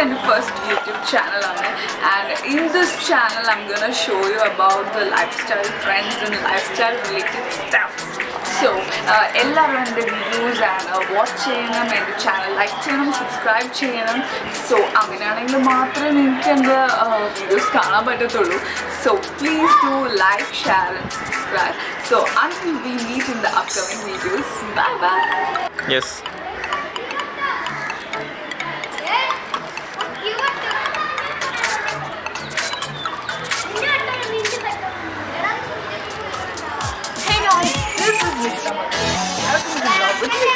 വിത്ത് ഇതെൻ്റെ first YouTube ചാനലാണ് and in this channel I'm gonna show you about the life style trends and life style related stuffs so എല്ലാവരും എൻ്റെ videos ആണ് watch ചെയ്യണം എൻ്റെ channel like ചെയ്യണം subscribe ചെയ്യണം സോ അങ്ങനെയാണെങ്കിൽ മാത്രമേ നിങ്ങൾക്ക് എൻ്റെ വീഡിയോസ് കാണാൻ പറ്റത്തുള്ളൂ so please do like share and subscribe so until we meet in the upcoming videos bye bye yes Ay, hırsızlık. Hırsızlık.